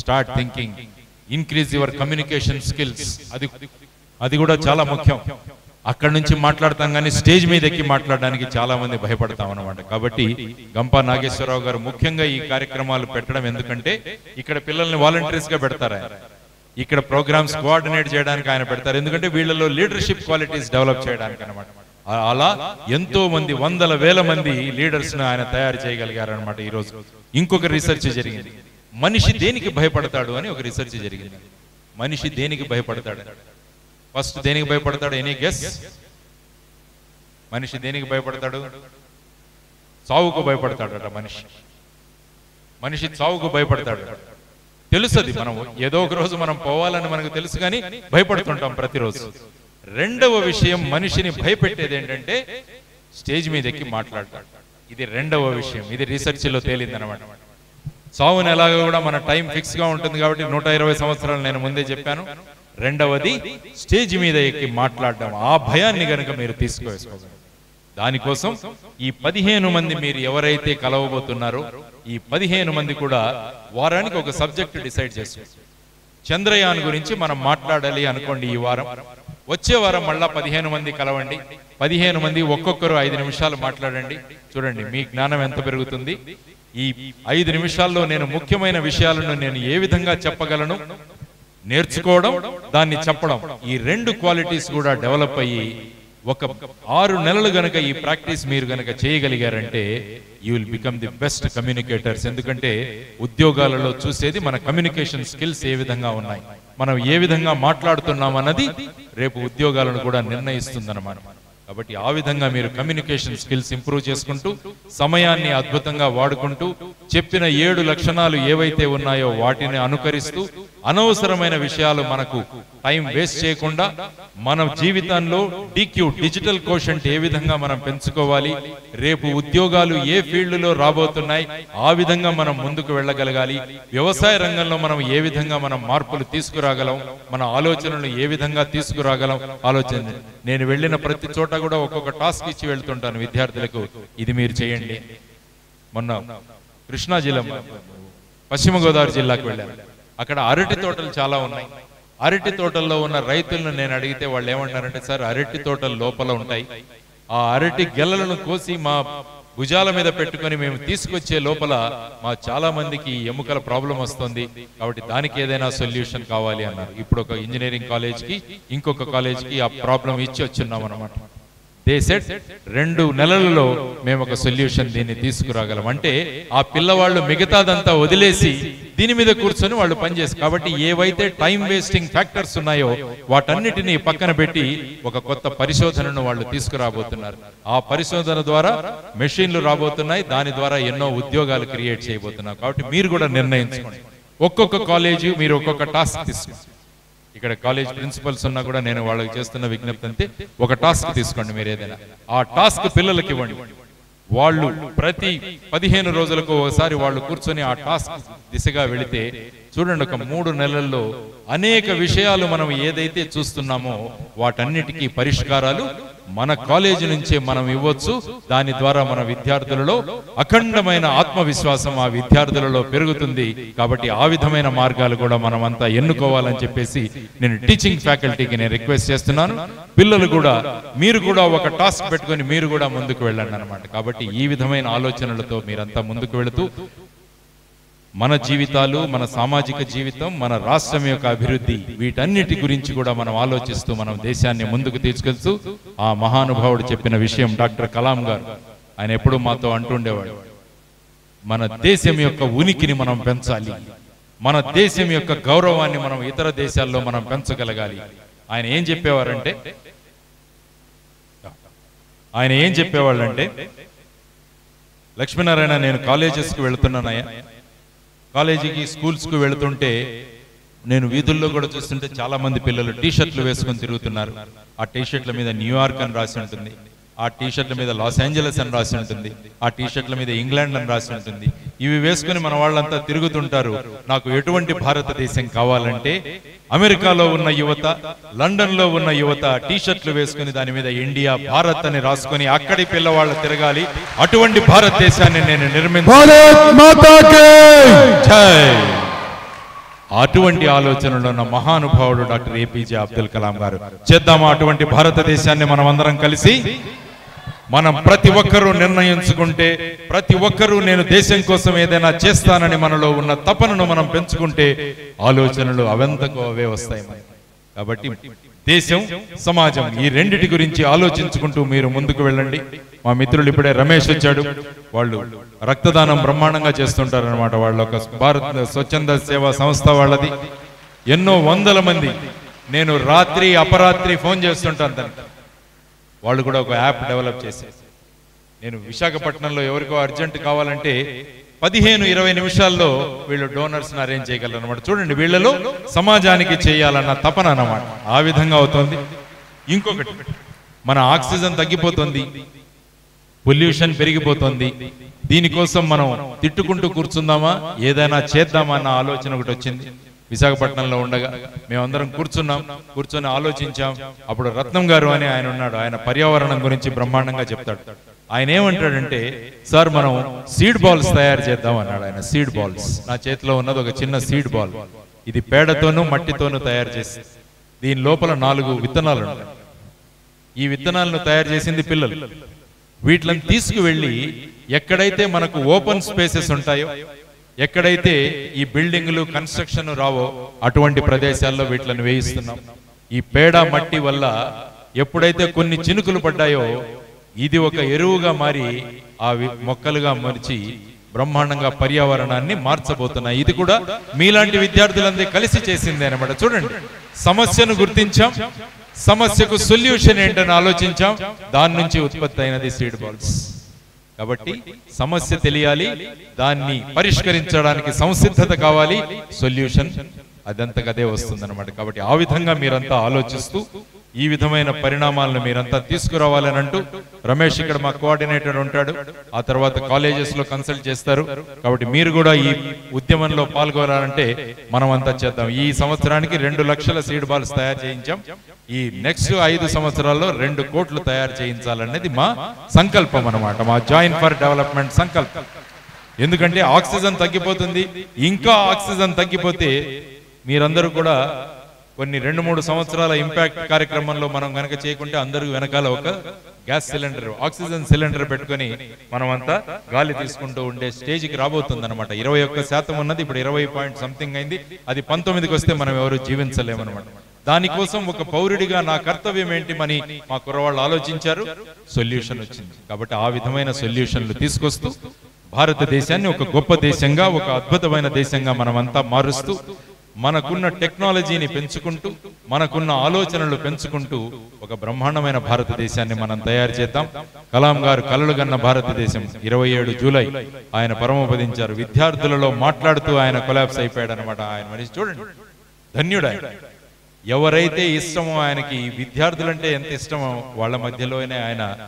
Start thinking increase your communication skills అది అది కూడా చాలా ముఖ్యం. అక్కడ నుంచి మాట్లాడతాం కానీ స్టేజ్ మీద ఎక్కి మాట్లాడడానికి చాలా మంది భయపడతాం అనమాట కాబట్టి గంపా నాగేశ్వరరావు గారు ముఖ్యంగా ఈ కార్యక్రమాలు పెట్టడం ఎందుకంటే ఇక్కడ పిల్లల్ని వాలంటీర్స్గా పెడతారు? ఆయన ఇక్కడ ప్రోగ్రామ్స్ కోఆర్డినేట్ చేయడానికి ఆయన పెడతారు. ఎందుకంటే వీళ్ళలో లీడర్షిప్ క్వాలిటీస్ డెవలప్ చేయడానికి అనమాట అలా ఎంతో మంది వందల వేల మంది లీడర్స్ను ఆయన తయారు చేయగలిగారు అనమాట ఈ రోజు ఇంకొక రీసెర్చ్ జరిగింది. మనిషి దేనికి భయపడతాడు అని ఒక రీసెర్చ్ జరిగింది. మనిషి దేనికి భయపడతాడు? ఫస్ట్ దేనికి భయపడతాడు? ఎనీ గెస్ మనిషి దేనికి భయపడతాడు? చావుకు భయపడతాడట మనిషి. మనిషి. చావుకు భయపడతాడు. తెలుసది మనం ఏదో ఒక రోజు మనం పోవాలని మనకు తెలుసు కానీ భయపడుతుంటాం ప్రతిరోజు. రెండవ విషయం మనిషిని భయపెట్టేది ఏంటంటే స్టేజ్ మీద ఎక్కి మాట్లాడతాడు ఇది రెండవ విషయం. ఇది రీసెర్చ్లో తేలింది ఎలాగో కూడా మన టైం ఫిక్స్గా ఉంటుంది కాబట్టి నూట ఇరవై సంవత్సరాలు నేను ముందే చెప్పాను. రెండవది స్టేజ్ మీద ఎక్కి మాట్లాడడం. ఆ భయాన్ని కనుక మీరు తీసుకువేసుకోగలరు. దానికోసం ఈ పదిహేను మంది మీరు ఎవరైతే కలవబోతున్నారో ఈ పదిహేను మంది కూడా వారానికి ఒక సబ్జెక్ట్ డిసైడ్ చేసుకోవచ్చు చంద్రయాన్ గురించి మనం మాట్లాడాలి అనుకోండి ఈ వారం. వచ్చే వారం మళ్ళా పదిహేను మంది కలవండి. పదిహేను మంది ఒక్కొక్కరు ఐదు నిమిషాలు మాట్లాడండి. చూడండి మీ జ్ఞానం ఎంత పెరుగుతుంది? ఈ ఐదు నిమిషాల్లో నేను ముఖ్యమైన విషయాలను నేను ఏ విధంగా చెప్పగలను? నేర్చుకోవడం దాన్ని చెప్పడం ఈ రెండు క్వాలిటీస్ కూడా డెవలప్ అయ్యి ఒక ఆరు నెలలు గనక ఈ ప్రాక్టీస్ మీరు గనక చేయగలిగారంటే you will become the best communicators ఎందుకంటే ఉద్యోగాలలో చూసేది మన కమ్యూనికేషన్ స్కిల్స్ ఏ విధంగా ఉన్నాయి? మనం ఏ విధంగా మాట్లాడుతున్నాం అన్నది రేపు ఉద్యోగాలను కూడా నిర్ణయిస్తుందన్నమాట. కాబట్టి ఆ విధంగా మీరు కమ్యూనికేషన్ స్కిల్స్ ఇంప్రూవ్ చేసుకుంటూ సమయాన్ని అద్భుతంగా వాడుకుంటూ చెప్పిన ఏడు లక్షణాలు ఏవైతే ఉన్నాయో వాటిని అనుకరిస్తూ అనవసరమైన విషయాలు మనకు టైం వేస్ట్ చేయకుండా మన జీవితంలో డిక్యూ డిజిటల్ కోషంట్ ఏ విధంగా మనం పెంచుకోవాలి? రేపు ఉద్యోగాలు ఏ ఫీల్డ్లో రాబోతున్నాయి? ఆ విధంగా మనం ముందుకు వెళ్ళగలగాలి. వ్యవసాయ రంగంలో మనం ఏ విధంగా మనం మార్పులు తీసుకురాగలం? మన ఆలోచనలు ఏ విధంగా తీసుకురాగలం? ఆలోచన. నేను వెళ్ళిన ప్రతి చోట కూడా ఒక్కొక్క టాస్క్ ఇచ్చి వెళ్తుంటాను విద్యార్థులకు. ఇది మీరు చేయండి. మొన్న కృష్ణా జిల్లా పశ్చిమ గోదావరి జిల్లాకు వెళ్ళాను. అక్కడ అరటి తోటలు చాలా ఉన్నాయి. అరటి తోటల్లో ఉన్న రైతులను నేను అడిగితే వాళ్ళు ఏమంటారంటే సార్ అరటి తోటలు లోపల ఉంటాయి. ఆ అరటి గెలలను కోసి మా భుజాల మీద పెట్టుకొని మేము తీసుకొచ్చే లోపల మా చాలా మందికి ఎముకల ప్రాబ్లం వస్తుంది. కాబట్టి దానికి ఏదైనా సొల్యూషన్ కావాలి అన్నారు. ఇప్పుడు ఒక ఇంజనీరింగ్ కాలేజ్కి ఇంకొక కాలేజ్కి ఆ ప్రాబ్లం ఇచ్చి వచ్చున్నాం అనమాట దే సెట్ రెండు నెలలలో మేము ఒక సొల్యూషన్ దీన్ని తీసుకురాగలం. అంటే ఆ పిల్లవాళ్ళు మిగతాదంతా వదిలేసి దీని మీద కూర్చొని వాళ్ళు పనిచేసి కాబట్టి ఏవైతే టైం వేస్టింగ్ ఫ్యాక్టర్స్ ఉన్నాయో వాటన్నిటిని పక్కన పెట్టి ఒక కొత్త పరిశోధనను వాళ్ళు తీసుకురాబోతున్నారు. ఆ పరిశోధన ద్వారా మెషిన్లు రాబోతున్నాయి. దాని ద్వారా ఎన్నో ఉద్యోగాలు క్రియేట్ చేయబోతున్నారు. కాబట్టి మీరు కూడా నిర్ణయించుకోండి. ఒక్కొక్క కాలేజీ మీరు ఒక్కొక్క టాస్క్ తీసుకోండి ఇక్కడ కాలేజ్ ప్రిన్సిపల్స్ ఉన్నా కూడా నేను వాళ్ళకి చేస్తున్న విజ్ఞప్తి అంతే ఒక టాస్క్ తీసుకోండి మీరు ఏదైనా. ఆ టాస్క్ పిల్లలకి ఇవ్వండి. వాళ్ళు ప్రతి పదిహేను రోజులకు ఒకసారి వాళ్ళు కూర్చొని ఆ టాస్క్ దిశగా వెళితే చూడండి ఒక మూడు నెలల్లో అనేక విషయాలు మనం ఏదైతే చూస్తున్నామో వాటన్నిటికీ పరిష్కారాలు మన కాలేజీ నుంచే మనం ఇవ్వచ్చు. దాని ద్వారా మన విద్యార్థులలో అఖండమైన ఆత్మవిశ్వాసం ఆ విద్యార్థులలో పెరుగుతుంది. కాబట్టి ఆ విధమైన మార్గాలు కూడా మనమంతా ఎన్నుకోవాలని చెప్పేసి నేను టీచింగ్ ఫ్యాకల్టీకి నేను రిక్వెస్ట్ చేస్తున్నాను. పిల్లలు కూడా మీరు కూడా ఒక టాస్క్ పెట్టుకొని మీరు కూడా ముందుకు వెళ్ళండి అనమాట కాబట్టి ఈ విధమైన ఆలోచనలతో మీరంతా ముందుకు వెళుతూ మన జీవితాలు మన సామాజిక జీవితం మన రాష్ట్రం యొక్క అభివృద్ధి వీటన్నిటి గురించి కూడా మనం ఆలోచిస్తూ మనం దేశాన్ని ముందుకు తీసుకెళ్తూ ఆ మహానుభావుడు చెప్పిన విషయం డాక్టర్ కలాం గారు. ఆయన ఎప్పుడూ మాతో అంటుండేవాడు. మన దేశం యొక్క ఉనికిని మనం పెంచాలి. మన దేశం యొక్క గౌరవాన్ని మనం ఇతర దేశాల్లో మనం పెంచగలగాలి. ఆయన ఏం చెప్పేవారంటే ఆయన ఏం చెప్పేవాళ్ళంటే లక్ష్మీనారాయణ నేను కాలేజెస్కి వెళుతున్నానయ్యా కాలేజీకి స్కూల్స్కి వెళుతుంటే నేను వీధుల్లో కూడా చూస్తుంటే చాలా మంది పిల్లలు టీ షర్ట్లు వేసుకొని తిరుగుతున్నారు. ఆ టీ షర్ట్ల మీద న్యూయార్క్ అని రాసి ఉంటుంది. ఆ టీ షర్ట్ల మీద లాస్ ఏంజలస్ అని రాసి ఉంటుంది. ఆ టీ షర్ట్ల మీద ఇంగ్లాండ్ అని రాసి ఉంటుంది. ఇవి వేసుకుని మన వాళ్ళంతా తిరుగుతుంటారు. నాకు ఎటువంటి భారతదేశం కావాలంటే అమెరికాలో ఉన్న యువత లండన్లో ఉన్న యువత టీ షర్ట్లు వేసుకుని దాని మీద ఇండియా భారత్ అని రాసుకొని అక్కడి పిల్లవాళ్ళు తిరగాలి. అటువంటి భారతదేశాన్ని నేను నిర్మించాలి. అటువంటి ఆలోచనలో ఉన్న మహానుభావుడు డాక్టర్ ఏపీజే అబ్దుల్ కలాం గారు. చేద్దామా అటువంటి భారతదేశాన్ని మనం అందరం కలిసి? మనం ప్రతి ఒక్కరూ నిర్ణయించుకుంటే ప్రతి ఒక్కరూ నేను దేశం కోసం ఏదైనా చేస్తానని మనలో ఉన్న తపనను మనం పెంచుకుంటే ఆలోచనలు అవంతకు అవే వస్తాయి కాబట్టి దేశం సమాజం ఈ రెండిటి గురించి ఆలోచించుకుంటూ మీరు ముందుకు వెళ్ళండి. మా మిత్రులు ఇప్పుడే రమేష్ వచ్చాడు. వాళ్ళు రక్తదానం బ్రహ్మాండంగా చేస్తుంటారు అనమాట వాళ్ళ ఒక భారత్ స్వచ్ఛంద సేవా సంస్థ వాళ్ళది. ఎన్నో వందల మంది. నేను రాత్రి అపరాత్రి ఫోన్ చేస్తుంటాను తనకి వాళ్ళు కూడా ఒక యాప్ డెవలప్ చేశారు. నేను విశాఖపట్నంలో ఎవరికో అర్జెంట్ కావాలంటే పదిహేను ఇరవై నిమిషాల్లో వీళ్ళు డోనర్స్ని అరేంజ్ చేయగలరు అనమాట చూడండి వీళ్ళలో సమాజానికి చేయాలన్న తపన అన్నమాట. ఆ విధంగా అవుతుంది. ఇంకొకటి మన ఆక్సిజన్ తగ్గిపోతుంది. పొల్యూషన్ పెరిగిపోతుంది. దీనికోసం మనం తిట్టుకుంటూ కూర్చుందామా? ఏదైనా చేద్దామా అన్న ఆలోచన ఒకటి వచ్చింది. విశాఖపట్నంలో ఉండగా మేమందరం కూర్చున్నాం కూర్చొని ఆలోచించాం. అప్పుడు రత్నం గారు అని ఆయన ఉన్నాడు. ఆయన పర్యావరణం గురించి బ్రహ్మాండంగా చెప్తాడు. ఆయన ఏమంటాడంటే సార్ మనం సీడ్ బాల్స్ తయారు చేద్దాం అన్నాడు ఆయన. Seed balls. నా చేతిలో ఉన్నది ఒక చిన్న సీడ్ బాల్. ఇది పేడతోనూ మట్టితోనూ తయారు చేసి దీని లోపల నాలుగు విత్తనాలు ఉన్నాయి. ఈ విత్తనాలను తయారు చేసింది పిల్లలు. వీటిని తీసుకువెళ్ళి ఎక్కడైతే మనకు ఓపెన్ స్పేసెస్ ఉంటాయో ఎక్కడైతే ఈ బిల్డింగ్లు కన్స్ట్రక్షన్ రావో అటువంటి ప్రదేశాల్లో వీటిని వేయిస్తున్నాం. ఈ పేడ మట్టి వల్ల ఎప్పుడైతే కొన్ని చినుకులు పడ్డాయో ఇది ఒక ఎరువుగా మారి ఆ మొక్కలుగా మరిచి బ్రహ్మాండంగా పర్యావరణాన్ని మార్చబోతున్నాయి. ఇది కూడా మీలాంటి విద్యార్థులందరూ కలిసి చేసింది అనమాట చూడండి సమస్యను గుర్తించాం. సమస్యకు సొల్యూషన్ ఏంటని ఆలోచించాం. దాని నుంచి ఉత్పత్తి అయినది సీడ్ బాల్స్ కాబట్టి సమస్య తెలియాలి దాన్ని పరిష్కరించడానికి సంసిద్ధత కావాలి సొల్యూషన్ అదంతకదే వస్తుందన్నమాట. కాబట్టి ఆ విధంగా మీరంతా ఆలోచిస్తూ ఈ విధమైన పరిణామాలను మీరంతా తీసుకురావాలని అంటూ రమేష్ ఇక్కడ మా కోఆర్డినేటర్ ఉంటాడు. ఆ తర్వాత కాలేజెస్లో కన్సల్ట్ చేస్తారు. కాబట్టి మీరు కూడా ఈ ఉద్యమంలో పాల్గొనాలంటే మనం అంతా చేద్దాం. ఈ సంవత్సరానికి రెండు లక్షల సీడ్ బాల్స్ తయారు చేయించాం. ఈ నెక్స్ట్ ఐదు సంవత్సరాల్లో రెండు కోట్లు తయారు చేయించాలనేది మా సంకల్పం అన్నమాట. మా జాయిన్ ఫర్ డెవలప్మెంట్ సంకల్పం. ఎందుకంటే ఆక్సిజన్ తగ్గిపోతుంది. ఇంకా ఆక్సిజన్ తగ్గిపోతే మీరందరూ కూడా కొన్ని రెండు మూడు సంవత్సరాల ఇంపాక్ట్ కార్యక్రమంలో మనం కనుక చేయకుంటే అందరూ వెనకాల ఒక గ్యాస్ సిలిండర్ ఆక్సిజన్ సిలిండర్ పెట్టుకొని మనం అంతా గాలి తీసుకుంటూ ఉండే స్టేజ్కి రాబోతుంది అనమాట ఇరవై ఒక్క శాతం ఉన్నది ఇప్పుడు ఇరవై పాయింట్ సంథింగ్ అయింది. అది పంతొమ్మిదికి వస్తే మనం ఎవరు జీవించలేమన్నమాట. దానికోసం ఒక పౌరుడిగా నా కర్తవ్యం ఏంటి అని మా కుర్రవాళ్ళు ఆలోచించారు. సొల్యూషన్ వచ్చింది. కాబట్టి ఆ విధమైన సొల్యూషన్లు తీసుకొస్తూ భారతదేశాన్ని ఒక గొప్ప దేశంగా ఒక అద్భుతమైన దేశంగా మనమంతా మారుస్తూ మనకున్న టెక్నాలజీని పెంచుకుంటూ మనకున్న ఆలోచనలు పెంచుకుంటూ ఒక బ్రహ్మాండమైన భారతదేశాన్ని మనం తయారు చేద్దాం. కలాం గారు కలలు కన్న భారతదేశం. ఇరవై ఏడు జూలై ఆయన పరమపదించారు. విద్యార్థులలో మాట్లాడుతూ ఆయన కొలాబ్స్ అయిపోయాడు అనమాట ఆయన. మనిషి చూడండి. ధన్యుడు ఆయన ఎవరైతే ఇష్టమో ఆయనకి విద్యార్థులంటే ఎంత ఇష్టమో వాళ్ళ మధ్యలోనే ఆయన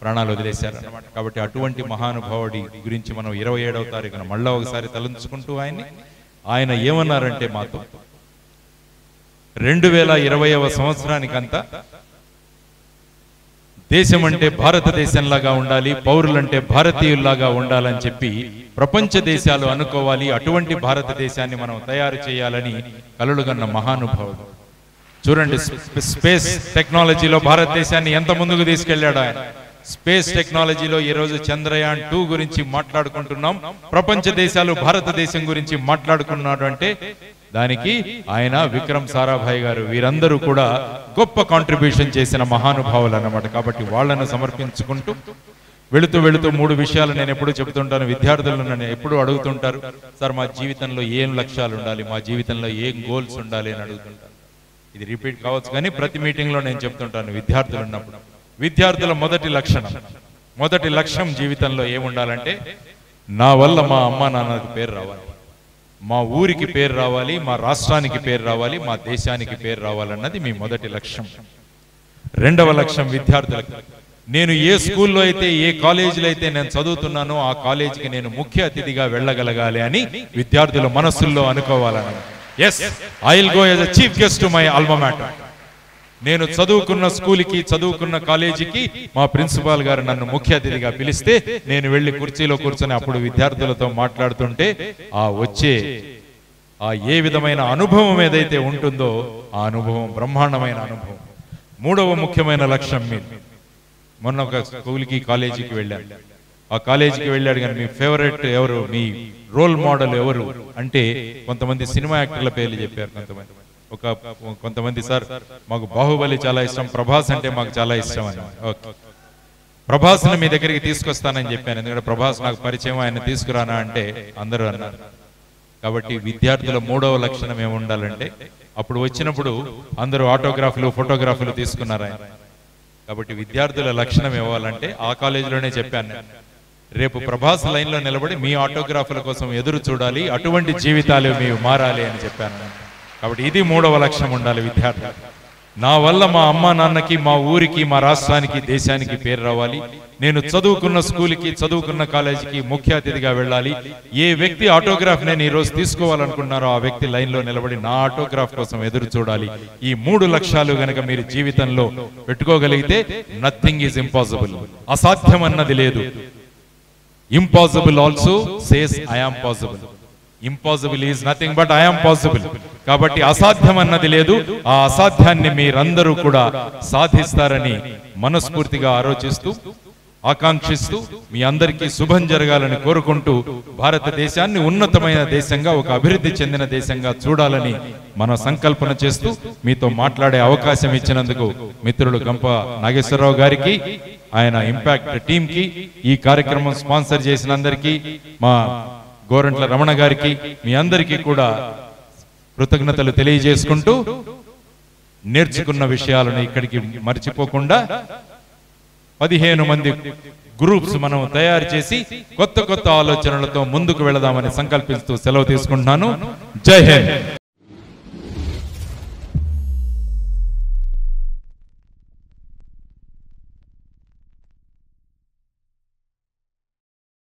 ప్రాణాలు వదిలేశారు కాబట్టి అటువంటి మహానుభావుడి గురించి మనం ఇరవై ఏడవ తారీఖున మళ్ళా ఒకసారి తలంచుకుంటూ ఆయన్ని ఆయన ఏమన్నారంటే మాతో రెండు వేల ఇరవైవ సంవత్సరానికంతా దేశం అంటే భారతదేశంలాగా ఉండాలి పౌరులంటే భారతీయుల్లాగా ఉండాలని చెప్పి ప్రపంచ దేశాలు అనుకోవాలి అటువంటి భారతదేశాన్ని మనం తయారు చేయాలని కలలుగన్న మహానుభావుడు. చూడండి స్పేస్ టెక్నాలజీలో భారతదేశాన్ని ఎంత ముందుకు తీసుకెళ్ళాడు ఆయన. స్పేస్ టెక్నాలజీలో ఈ రోజు చంద్రయాన్ టూ గురించి మాట్లాడుకుంటున్నాం. ప్రపంచ దేశాలు భారతదేశం గురించి మాట్లాడుకున్నాడు అంటే దానికి ఆయన విక్రమ్ సారాభాయ్ గారు వీరందరూ కూడా గొప్ప కాంట్రిబ్యూషన్ చేసిన మహానుభావులు అన్నమాట. కాబట్టి వాళ్ళను సమర్పించుకుంటూ వెళుతూ వెళుతూ మూడు విషయాలు నేను ఎప్పుడు చెబుతుంటాను. విద్యార్థులను నన్ను ఎప్పుడు అడుగుతుంటారు. సార్ మా జీవితంలో ఏం లక్ష్యాలు ఉండాలి? మా జీవితంలో ఏం గోల్స్ ఉండాలి? అని అడుగుతుంటారు ఇది రిపీట్ కావచ్చు కానీ ప్రతి మీటింగ్లో నేను చెప్తుంటాను విద్యార్థులు ఉన్నప్పుడు. విద్యార్థుల మొదటి లక్షణం. మొదటి లక్ష్యం జీవితంలో ఏముండాలంటే నా వల్ల మా అమ్మ నాన్నకు పేరు రావాలి. మా ఊరికి పేరు రావాలి మా రాష్ట్రానికి పేరు రావాలి మా దేశానికి పేరు రావాలన్నది మీ మొదటి లక్ష్యం. రెండవ లక్ష్యం విద్యార్థులకు. నేను ఏ స్కూల్లో అయితే ఏ కాలేజీలో అయితే నేను చదువుతున్నానో ఆ కాలేజీకి నేను ముఖ్య అతిథిగా వెళ్ళగలగాలి అని విద్యార్థుల మనస్సుల్లో అనుకోవాలని yes I will go as chief guest to my alma నేను చదువుకున్న స్కూల్కి చదువుకున్న కాలేజీకి మా ప్రిన్సిపాల్ గారు నన్ను ముఖ్య అతిథిగా పిలిస్తే నేను వెళ్ళి కుర్చీలో కూర్చొని అప్పుడు విద్యార్థులతో మాట్లాడుతుంటే ఆ వచ్చే ఆ ఏ విధమైన అనుభవం ఏదైతే ఉంటుందో ఆ అనుభవం బ్రహ్మాండమైన అనుభవం. మూడవ ముఖ్యమైన లక్ష్యం మీరు మొన్న ఒక స్కూల్కి కాలేజీకి వెళ్ళాను ఆ కాలేజీకి వెళ్ళాడు కానీ మీ ఫేవరెట్ ఎవరు? మీ రోల్ మోడల్ ఎవరు? అంటే కొంతమంది సినిమా యాక్టర్ల పేర్లు చెప్పారు కొంతమంది. ఒక కొంతమంది సార్ మాకు బాహుబలి చాలా ఇష్టం ప్రభాస్ అంటే మాకు చాలా ఇష్టం అని. ఓకే. ప్రభాస్ని మీ దగ్గరికి తీసుకొస్తానని చెప్పాను. ఎందుకంటే ప్రభాస్ నాకు పరిచయం ఆయన తీసుకురానా అంటే అందరూ అన్నారు. కాబట్టి విద్యార్థుల మూడవ లక్షణం ఏమి ఉండాలంటే అప్పుడు వచ్చినప్పుడు అందరూ ఆటోగ్రాఫ్లు ఫోటోగ్రాఫ్లు తీసుకున్నారు ఆయన. కాబట్టి విద్యార్థుల లక్షణం ఇవ్వాలంటే ఆ కాలేజీలోనే చెప్పాను. రేపు ప్రభాస్ లైన్లో నిలబడి మీ ఆటోగ్రాఫ్ల కోసం ఎదురు చూడాలి అటువంటి జీవితాలు మీరు మారాలి అని చెప్పాను. కాబట్టి ఇది మూడవ లక్ష్యం ఉండాలి విద్యార్థి. నా వల్ల మా అమ్మ నాన్నకి మా ఊరికి మా రాష్ట్రానికి దేశానికి పేరు రావాలి. నేను చదువుకున్న స్కూల్కి చదువుకున్న కాలేజీకి ముఖ్య అతిథిగా వెళ్ళాలి. ఏ వ్యక్తి ఆటోగ్రాఫ్ నేను ఈ రోజు తీసుకోవాలనుకున్నారో ఆ వ్యక్తి లైన్లో నిలబడి నా ఆటోగ్రాఫ్ కోసం ఎదురు చూడాలి. ఈ మూడు లక్ష్యాలు గనక మీరు జీవితంలో పెట్టుకోగలిగితే నథింగ్ ఈజ్ ఇంపాసిబుల్ అసాధ్యం అన్నది లేదు impossible also says I'm possible impossible is nothing but I'm possible కాబట్టి అసాధ్యం అన్నది లేదు ఆ అసాధ్యాన్ని మీరందరూ కూడా సాధిస్తారని మనస్ఫూర్తిగా ఆలోచిస్తూ ఆకాంక్షిస్తూ మీ అందరికీ శుభం జరగాలని కోరుకుంటూ భారతదేశాన్ని ఉన్నతమైన దేశంగా ఒక అభివృద్ధి చెందిన దేశంగా చూడాలని మన సంకల్పన చేస్తూ మీతో మాట్లాడే అవకాశం ఇచ్చినందుకు మిత్రులు గంప నాగేశ్వరరావు గారికి ఆయన ఇంపాక్ట్ టీం కి ఈ కార్యక్రమం స్పాన్సర్ చేసిన అందరికీ మా గోరంట్ల రమణ గారికి మీ అందరికీ కూడా కృతజ్ఞతలు తెలియజేసుకుంటూ నేర్చుకున్న విషయాలను ఇక్కడికి మర్చిపోకుండా పదిహేను మంది గ్రూప్స్ మనం తయారు చేసి కొత్త కొత్త ఆలోచనలతో ముందుకు వెళదామని సంకల్పిస్తూ సెలవు తీసుకుంటున్నాను. జై హింద్.